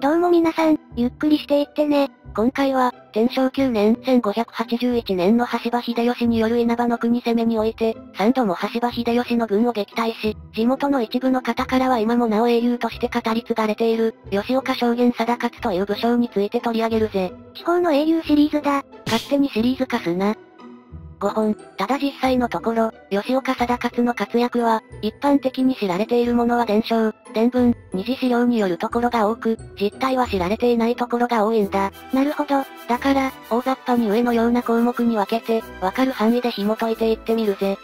どうも皆さん、ゆっくりしていってね。今回は、天正9年1581年の羽柴秀吉による稲葉の国攻めにおいて、3度も羽柴秀吉の軍を撃退し、地元の一部の方からは今もなお英雄として語り継がれている、吉岡証言貞勝という武将について取り上げるぜ。地方の英雄シリーズだ。勝手にシリーズ化すな。5本。ただ実際のところ、吉岡貞勝の活躍は、一般的に知られているものは伝承、伝文、二次資料によるところが多く、実態は知られていないところが多いんだ。なるほど。だから、大雑把に上のような項目に分けて、わかる範囲で紐解いていってみるぜ。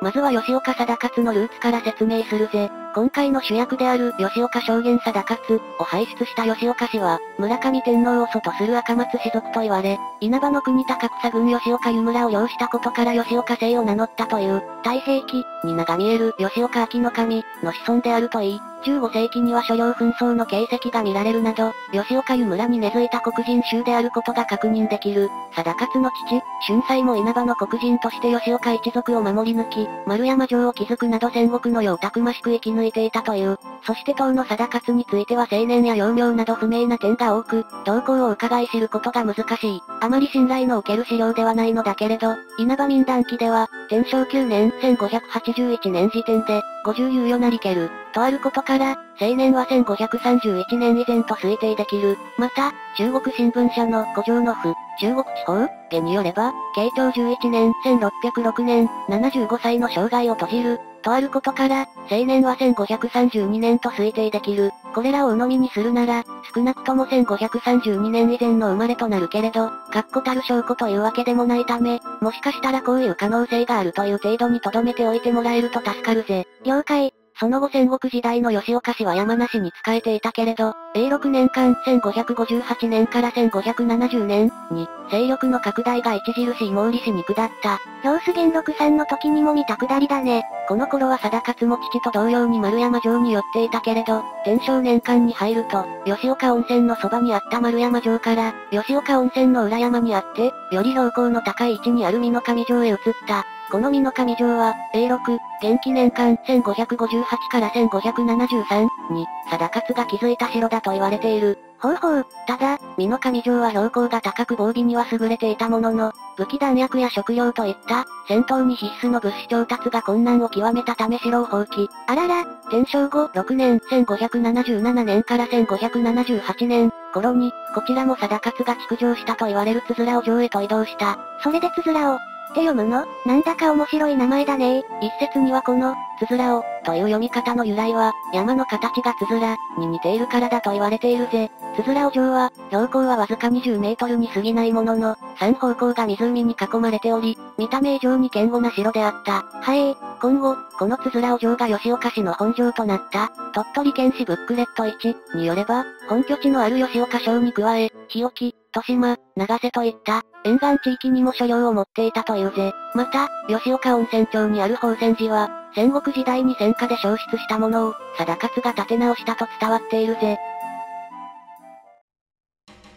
まずは吉岡貞勝のルーツから説明するぜ。今回の主役である吉岡証言貞勝を輩出した吉岡氏は、村上天皇を祖とする赤松氏族と言われ、稲葉の国高草軍吉岡湯村を擁したことから吉岡姓を名乗ったという、太平記に名が見える吉岡秋の神の子孫であるといい、15世紀には所領紛争の形跡が見られるなど、吉岡湯村に根付いた黒人衆であることが確認できる。貞勝の父、春祭も稲葉の黒人として吉岡一族を守り抜き、丸山城を築くなど戦国の世をたくましく生き抜いていたという。そして党の貞勝については青年や幼名など不明な点が多く、動向を伺い知ることが難しい。あまり信頼のおける資料ではないのだけれど、稲葉民団記では、天正9年1581年時点で、50猶予なりける。とあることから、青年は1531年以前と推定できる。また、中国新聞社の五条の府、中国地方、下によれば、慶長11年、1606年、75歳の生涯を閉じる。とあることから、青年は1532年と推定できる。これらを鵜呑みにするなら、少なくとも1532年以前の生まれとなるけれど、確固たる証拠というわけでもないため、もしかしたらこういう可能性があるという程度に留めておいてもらえると助かるぜ。了解。その後戦国時代の吉岡氏は山梨に仕えていたけれど、永禄年間1558年から1570年に、勢力の拡大が著しい毛利氏に下った。様子元禄さんの時にも見た下りだね。この頃は貞勝も父と同様に丸山城に寄っていたけれど、天正年間に入ると、吉岡温泉のそばにあった丸山城から、吉岡温泉の裏山にあって、より標高の高い位置にある美濃上城へ移った。この美濃上城は、永禄、元気年間1558から1573に、貞勝が築いた城だと言われている。ほうほう。ただ、美濃上城は標高が高く防備には優れていたものの、武器弾薬や食料といった、戦闘に必須の物資調達が困難を極めたため城を放棄。あらら、天正後6年1577年から1578年頃に、こちらも貞勝が築城したと言われるつづらを城へと移動した。それでつづらを、って読むの？なんだか面白い名前だね一説にはこの、つづらを、という読み方の由来は、山の形がつづら、に似ているからだと言われているぜ。つづらお城は、標高はわずか20メートルに過ぎないものの、三方向が湖に囲まれており、見た目以上に堅固な城であった。はい。今後、このつづらお城が吉岡市の本城となった、鳥取県市ブックレット1によれば、本拠地のある吉岡省に加え、日置、豊島、長瀬といった、沿岸地域にも所領を持っていたというぜ。また、吉岡温泉町にある宝泉寺は、戦国時代に戦火で消失したものを、貞勝が立て直したと伝わっているぜ。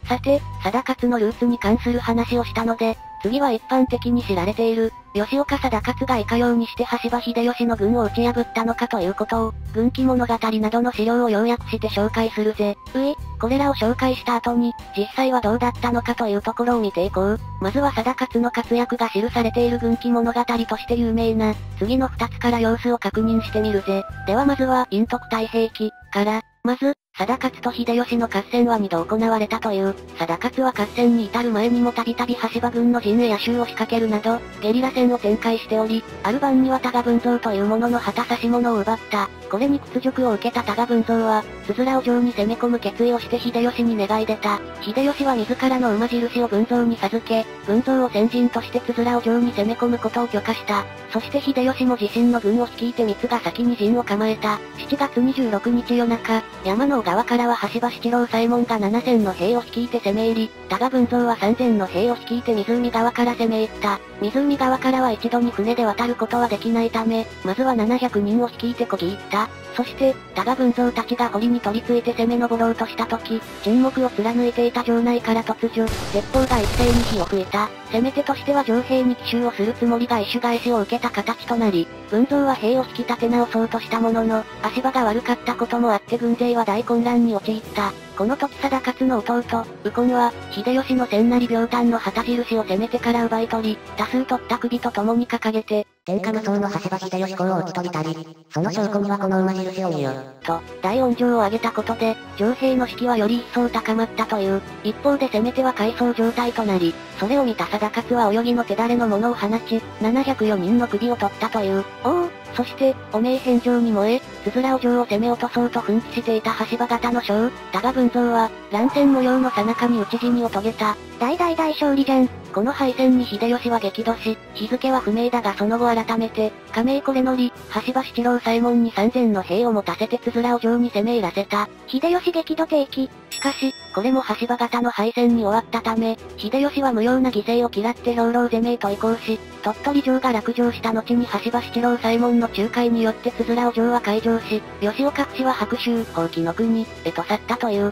さて、貞勝のルーツに関する話をしたので、次は一般的に知られている、吉岡貞勝がいかようにして羽柴秀吉の軍を打ち破ったのかということを、軍記物語などの資料を要約して紹介するぜ。うい、これらを紹介した後に、実際はどうだったのかというところを見ていこう。まずは貞勝の活躍が記されている軍記物語として有名な、次の二つから様子を確認してみるぜ。ではまずは、陰徳太平記、から、まず、貞勝と秀吉の合戦は2度行われたという。貞勝は合戦に至る前にもたびたび羽柴軍の陣営野襲を仕掛けるなど、ゲリラ戦を展開しており、ある晩には多賀文蔵というものの旗差し物を奪った。これに屈辱を受けた多賀文蔵は、つづらを城に攻め込む決意をして秀吉に願い出た。秀吉は自らの馬印を文蔵に授け、文蔵を先陣としてつづらを城に攻め込むことを許可した。そして秀吉も自身の軍を率いて三つが先に陣を構えた。7月26日夜中、山の側からは橋場七郎左衛門が7000の兵を率いて攻め入り、多賀文蔵は3000の兵を率いて湖側から攻め入った。湖側からは一度に船で渡ることはできないため、まずは700人を率いてこぎ入った。そして、多賀文蔵たちが堀に取り付いて攻め上ろうとした時、沈黙を貫いていた城内から突如、鉄砲が一斉に火を吹いた。攻め手としては城兵に奇襲をするつもりが一種返しを受けた形となり、文蔵は兵を引き立て直そうとしたものの、足場が悪かったこともあって軍勢は大混乱に陥った。この時貞勝の弟、右近は、秀吉の千成秒単の旗印を攻めてから奪い取り、多数取った首と共に掲げて、天下無双の橋場秀吉公を討ち取りたり、その証拠にはこの馬印を見よ。と、大音情を上げたことで、城兵の士気はより一層高まったという。一方で攻め手は回想状態となり、それを見た貞勝は泳ぎの手だれのものを放ち、704人の首を取ったという。おお、そして、汚名返上に燃え、つづらお城を攻め落とそうと奮起していた橋場型の将、多賀文蔵は、乱戦模様の最中に討ち死にを遂げた。大大大勝利じゃん。この敗戦に秀吉は激怒し、日付は不明だがその後改めて、亀井これのり、橋場七郎左衛門に3000の兵を持たせてつづらを城に攻め入らせた。秀吉激怒定期。しかし、これも橋場型の敗戦に終わったため、秀吉は無用な犠牲を嫌って兵糧攻めへと移行し、鳥取城が落城した後に橋場七郎左衛門の仲介によってつづらを城は開城し、吉岡氏は白州、放棄の国、へと去ったという。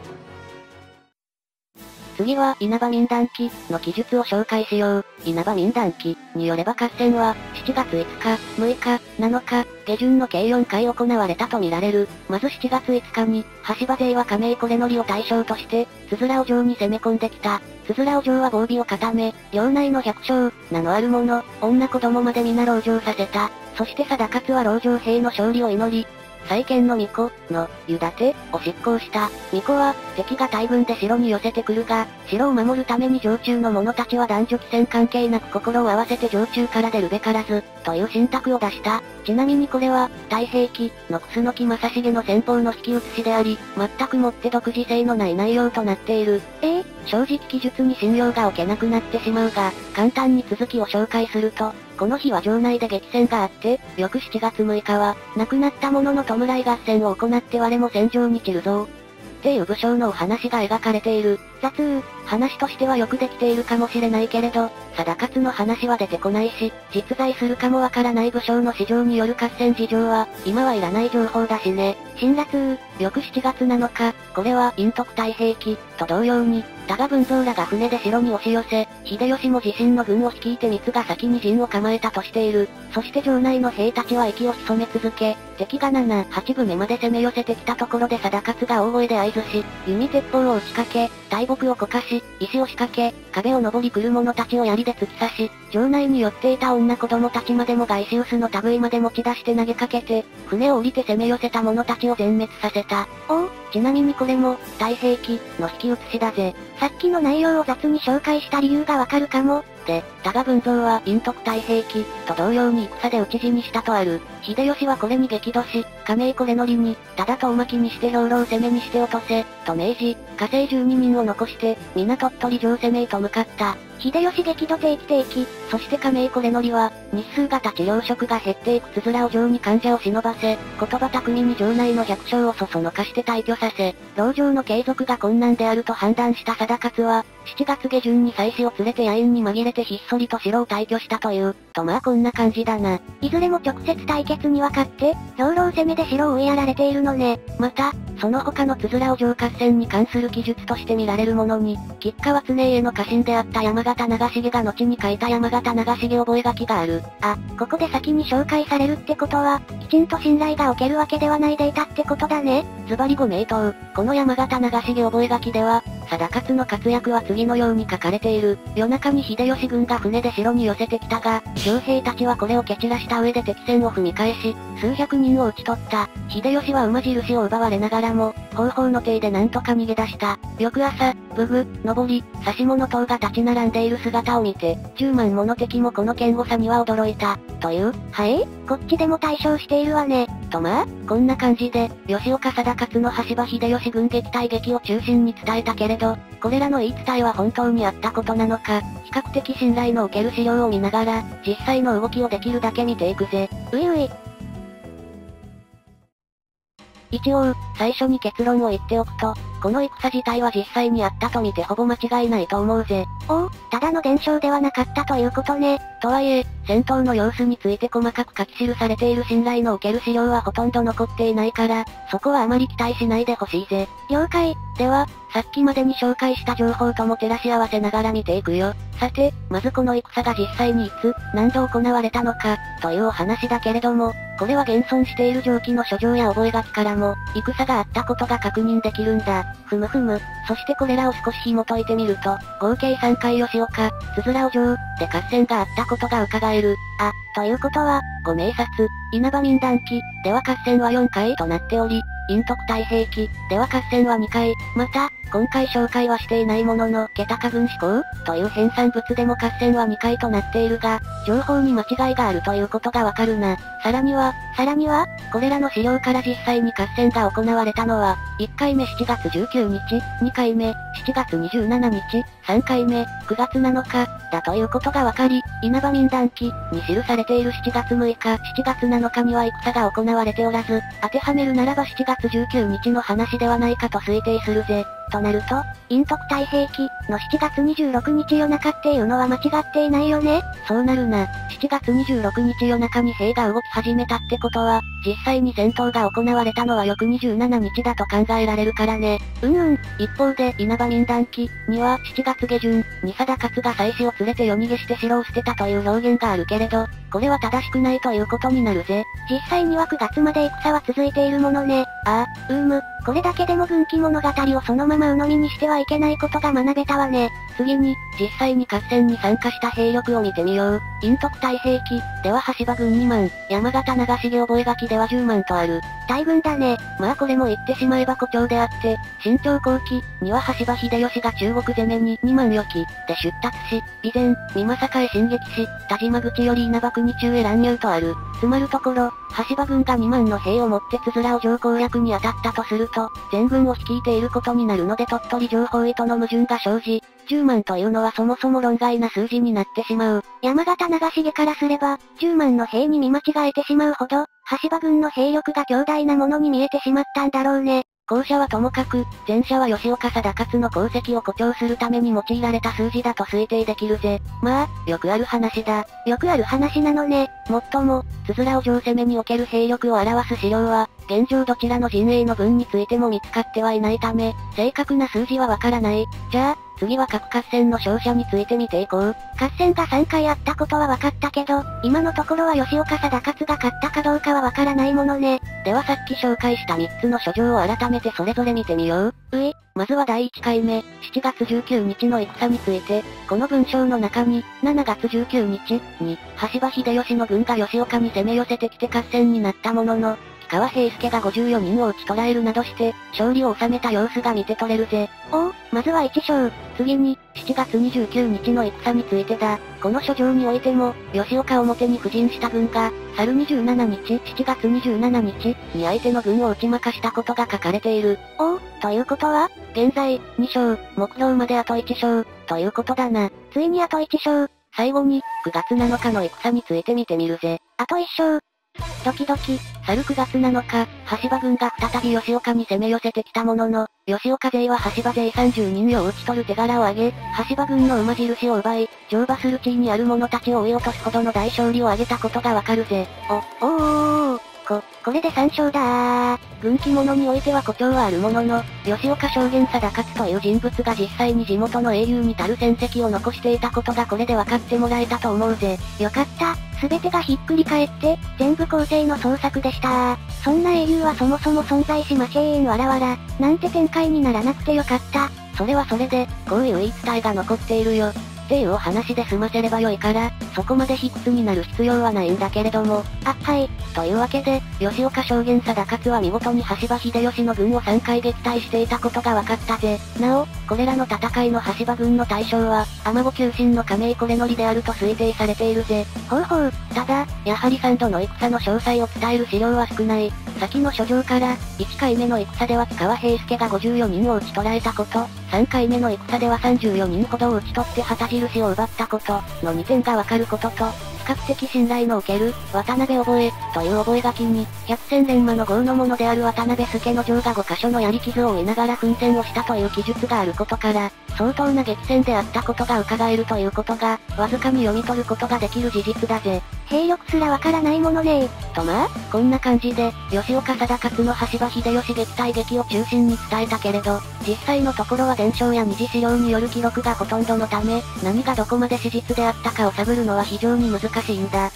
次は、稲葉民団記の記述を紹介しよう。稲葉民団記によれば合戦は、7月5日、6日、7日、下旬の計4回行われたとみられる。まず7月5日に、橋場勢は亀井これのりを対象として、つづらお城に攻め込んできた。つづらお城は防備を固め、領内の百姓、名のある者、女子供まで皆籠城させた。そして貞勝は籠城兵の勝利を祈り、再建の巫女の、湯立てを執行した。巫女は、敵が大軍で城に寄せてくるが、城を守るために常駐の者たちは男女貴戦関係なく心を合わせて常駐から出るべからず、という信託を出した。ちなみにこれは、太平記の楠木正成の戦法の引き写しであり、全くもって独自性のない内容となっている。ええ正直記述に信用が置けなくなってしまうが、簡単に続きを紹介すると、この日は城内で激戦があって、翌7月6日は、亡くなった者の弔い合戦を行って我も戦場に散るぞ。っていう武将のお話が描かれている。雑話としてはよくできているかもしれないけれど、貞勝の話は出てこないし、実在するかもわからない武将の市場による合戦事情は、今はいらない情報だしね。辛辣翌7月7日、これは陰徳太平記、と同様に、多賀文蔵らが船で城に押し寄せ、秀吉も自身の軍を率いて三つが先に陣を構えたとしている。そして城内の兵たちは息を潜め続け、敵が7、8部目まで攻め寄せてきたところで貞勝が大声で合図し、弓鉄砲を打ちかけ、大木をこかし、石を仕掛け、壁を登り来る者たちを槍で突き刺し、城内に寄っていた女子供たちまでもガイシウスの類まで持ち出して投げかけて、船を降りて攻め寄せた者たちを全滅させた。おお、ちなみにこれも、太平記の引き写しだぜ。さっきの内容を雑に紹介した理由がわかるかも。で、多賀文蔵は陰徳太平記と同様に戦で討ち死にしたとある。秀吉はこれに激怒し、亀井これのりに、ただ遠巻きにして兵糧攻めにして落とせ、と命じ、火星12人を残して、皆鳥取城攻めへと向かった。秀吉激怒定期定期。そして亀井これのりは、日数が経ち養殖が減っていくつづらを城に患者を忍ばせ、言葉巧みに城内の百姓をそそのかして退去させ、籠城の継続が困難であると判断した貞勝は、7月下旬に妻子を連れて野縁に紛れてひっそりと城を退去したという、とまあこんな感じだな。いずれも直接対決に分かって、兵糧攻めで城を追いやられているのね。また、その他のつづらを城合戦に関する記述として見られるものに、吉川常への家臣であった山形長重が後に書いた山形長重覚書がある。あ、ここで先に紹介されるってことは、きちんと信頼がおけるわけではないデータってことだね。ズバリご名答。この山形長重覚書では、貞勝の活躍は次のように書かれている。夜中に秀吉軍が船で城に寄せてきたが、将兵たちはこれを蹴散らした上で敵戦を踏み返し、数百人を討ち取った。秀吉は馬印を奪われながらも、方法の手でなんとか逃げ出した。翌朝、武具、上り、刺し物等が立ち並んでいる姿を見て、10万もの敵もこの堅固さには驚いた。という、はい？こっちでも対象しているわね。とまあ、こんな感じで、吉岡貞勝の橋場秀吉軍撃退劇を中心に伝えたけれど、これらの言い伝えは本当にあったことなのか、比較的信頼のおける資料を見ながら、実際の動きをできるだけ見ていくぜ。ういうい。一応、最初に結論を言っておくと、この戦自体は実際にあったと見てほぼ間違いないと思うぜ。おお、ただの伝承ではなかったということね。とはいえ、戦闘の様子について細かく書き記されている信頼のおける資料はほとんど残っていないから、そこはあまり期待しないでほしいぜ。了解。では、さっきまでに紹介した情報とも照らし合わせながら見ていくよ。さて、まずこの戦が実際にいつ、何度行われたのか、というお話だけれども、これは現存している上記の書状や覚書からも、戦があったことが確認できるんだ。ふむふむ。そしてこれらを少し紐解いてみると、合計3回吉岡、つづらお城、で合戦があったことが伺える。あ、ということは、ご名察、稲葉民団記、では合戦は4回となっており、陰徳太平記、では合戦は2回、また、今回紹介はしていないものの、桁化軍思考という編纂物でも合戦は2回となっているが、情報に間違いがあるということがわかるな。さらには、さらには、これらの資料から実際に合戦が行われたのは、1回目7月19日、2回目、7月27日、3回目、9月7日、だということがわかり、稲葉民団記に記されている7月6日、7月7日には戦が行われておらず、当てはめるならば7月19日の話ではないかと推定するぜ。となると、陰徳太平記の7月26日夜中っていうのは間違っていないよね？そうなるな。7月26日夜中に兵が動き始めたってことは、実際に戦闘が行われたのは翌27日だと考えられるからね。うんうん。一方で、稲葉民団記には7月下旬、に貞勝が妻子を連れて夜逃げして城を捨てたという表現があるけれど、これは正しくないということになるぜ。実際には9月まで戦は続いているものね。ああ、うーむ、これだけでも軍記物語をそのまま鵜呑みにしてはいけないことが学べたわね。次に、実際に合戦に参加した兵力を見てみよう。陰徳太平記、では橋場軍2万、山形長重覚書では10万とある。大軍だね。まあこれも言ってしまえば誇張であって、新朝後期には橋場秀吉が中国攻めに2万余機で出立し、備前、美政へ進撃し、田島口より稲葉国中へ乱入とある。つまるところ、橋場軍が2万の兵を持ってつづらを上攻略に当たったとすると、全軍を率いていることになるので鳥取情報意との矛盾が生じ、10万というのはそもそも論外な数字になってしまう。山形長重からすれば、10万の兵に見間違えてしまうほど、橋場軍の兵力が強大なものに見えてしまったんだろうね。後者はともかく、前者は吉岡貞勝の功績を誇張するために用いられた数字だと推定できるぜ。まあ、よくある話だ。よくある話なのね。もっとも、つづらを上攻めにおける兵力を表す資料は、現状どちらの陣営の軍についても見つかってはいないため、正確な数字はわからない。じゃあ、次は各合戦の勝者について見ていこう。合戦が3回あったことは分かったけど、今のところは吉岡貞勝が勝ったかどうかは分からないものね。ではさっき紹介した3つの書状を改めてそれぞれ見てみよう。うい。まずは第1回目、7月19日の戦について、この文章の中に、7月19日に、橋場秀吉の軍が吉岡に攻め寄せてきて合戦になったものの、川平介が54人を撃ち捕らえるなどして、勝利を収めた様子が見て取れるぜ。おお、まずは1勝。次に、7月29日の戦についてだ。この書状においても、吉岡表に布陣した軍が、去る27日、7月27日に相手の軍を打ち負かしたことが書かれている。おお、ということは現在、2勝、目標まであと1勝、ということだな。ついにあと1勝。最後に、9月7日の戦について見てみるぜ。あと1勝。ドキドキ、去る9月7日、橋場軍が再び吉岡に攻め寄せてきたものの、吉岡勢は橋場勢30人を討ち取る手柄を挙げ、橋場軍の馬印を奪い、乗馬する地位にある者たちを追い落とすほどの大勝利を挙げたことがわかるぜ。お、おー、こ、これで3勝だー。軍記物においては誇張はあるものの、吉岡証言貞勝という人物が実際に地元の英雄に足る戦績を残していたことがこれで分かってもらえたと思うぜ。よかった。すべてがひっくり返って、全部構成の創作でしたそんな英雄はそもそも存在しませんわらわら、なんて展開にならなくてよかった。それはそれで、こういう言い伝えが残っているよ。っていうお話で済ませればよいから、そこまで卑屈になる必要はないんだけれども。あ、はい。というわけで、吉岡証言貞勝は見事に橋場秀吉の軍を3回撃退していたことが分かったぜ。なお、これらの戦いの橋場軍の対象は、天子急進の亀井これのりであると推定されているぜ。ほうほう。ただ、やはり3度の戦の詳細を伝える資料は少ない。先の書状から、1回目の戦では塚川平介が54人を討ち取られたこと、3回目の戦では34人ほどを討ち取って旗印を奪ったこと、の2点がわかることと、比較的信頼のおける、渡辺覚え、という覚書に、百戦錬磨の号の者である渡辺助の城が5箇所の槍傷を負いながら奮戦をしたという記述があることから、相当な激戦であったことが伺えるということが、わずかに読み取ることができる事実だぜ。兵力すらわからないものねとまあ、こんな感じで、吉岡貞勝の橋場秀吉撃退劇を中心に伝えたけれど、実際のところは伝承や二次資料による記録がほとんどのため、何がどこまで史実であったかを探るのは非常に難しいんだ。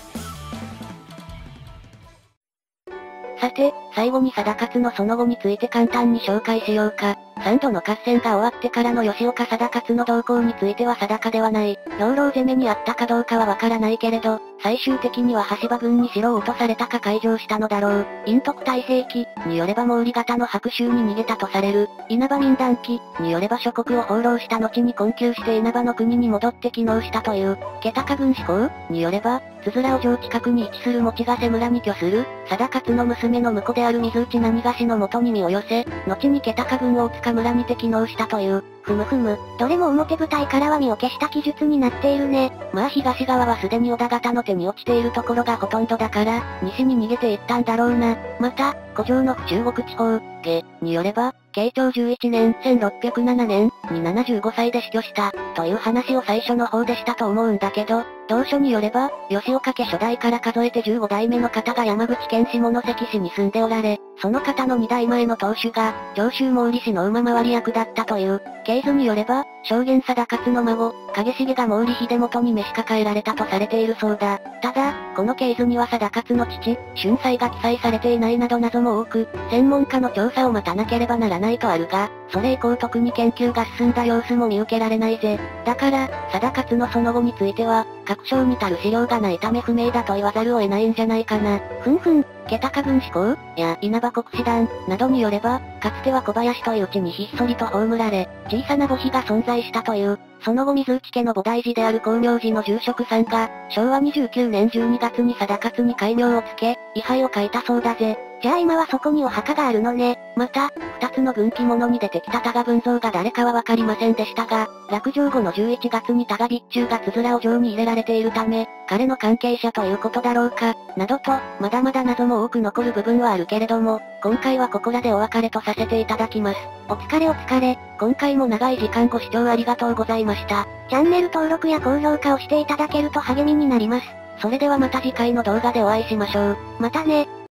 さて、最後に貞勝のその後について簡単に紹介しようか。三度の合戦が終わってからの吉岡貞勝の動向については定かではない。養老攻めにあったかどうかはわからないけれど、最終的には橋場軍に城を落とされたか開城したのだろう。陰徳太平記によれば毛利型の白州に逃げたとされる。稲葉民団記によれば諸国を放浪した後に困窮して稲葉の国に戻って機能したという。気高軍志向によれば、つづらを城近くに位置する持ヶ瀬村に居する、貞勝の娘の婿である水内何がしの元に身を寄せ、後に気高軍を塚村にて機能したという。ふむふむ。どれも表舞台からは身を消した記述になっているね。まあ東側はすでに織田方の手に落ちているところがほとんどだから、西に逃げていったんだろうな。また、古城の中国地方、下、によれば、慶長11年1607年に75歳で死去した、という話を最初の方でしたと思うんだけど、同書によれば、吉岡家初代から数えて15代目の方が山口県下関市に住んでおられ、その方の2代前の当主が、上州毛利氏の馬回り役だったという、経図によれば、証言貞勝の孫、影重が毛利秀元に召し抱えられたとされているそうだ。ただ、この経図には貞勝の父、春菜が記載されていないなど謎も多く、専門家の調査を待たなければならないとあるが、それ以降特に研究が進んだ様子も見受けられないぜ。だから、貞勝のその後については、確証に足る資料がないため不明だと言わざるを得ないんじゃないかな。ふんふん、気高軍志向や稲葉国士団などによれば、かつては小林という地にひっそりと葬られ、小さな墓碑が存在したという、その後水内家の菩提寺である光明寺の住職さんが、昭和29年12月に貞勝に戒名をつけ、位牌を書いたそうだぜ。じゃあ今はそこにお墓があるのね。また、二つの軍記物に出てきた多賀文像が誰かはわかりませんでしたが、落城後の11月に多賀備中がつづらを城に入れられているため、彼の関係者ということだろうか、などと、まだまだ謎も多く残る部分はあるけれども、今回はここらでお別れとささせていただきます。お疲れお疲れ。今回も長い時間ご視聴ありがとうございました。チャンネル登録や高評価をしていただけると励みになります。それではまた次回の動画でお会いしましょう。またね。